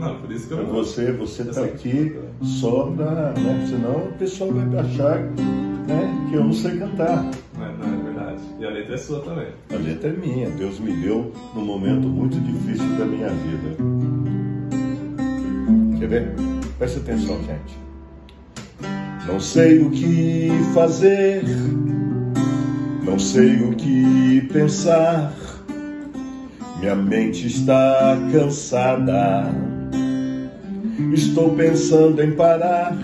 Não, por isso que eu Você, você está aqui só para, né? Senão o pessoal vai achar, né? Que eu não sei cantar. Não, é, não é verdade. E a letra é sua também. A letra é minha. Deus me deu num momento muito difícil da minha vida. Quer ver? Presta atenção, gente. Não sei o que fazer, não sei o que pensar. Minha mente está cansada. Estou pensando em parar.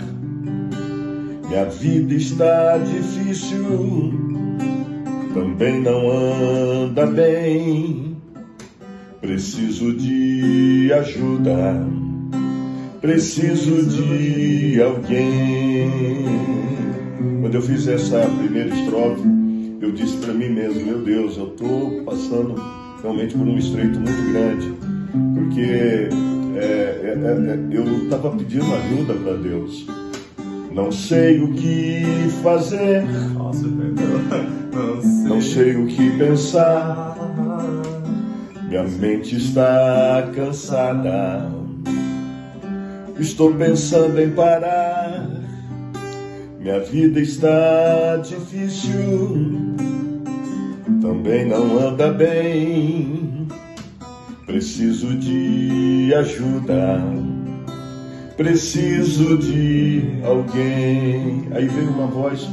Minha vida está difícil. Também não anda bem. Preciso de ajuda. Preciso de alguém. Quando eu fiz essa primeira estrofe, eu disse para mim mesmo: Meu Deus, eu estou passando realmente por um estreito muito grande, porque é, é, é, eu estava pedindo ajuda para Deus. Não sei o que fazer. Nossa. Não sei. Não sei o que pensar. Minha mente está cansada. Estou pensando em parar. Minha vida está difícil. Também não anda bem. Preciso de ajuda. Preciso de alguém. Aí veio uma voz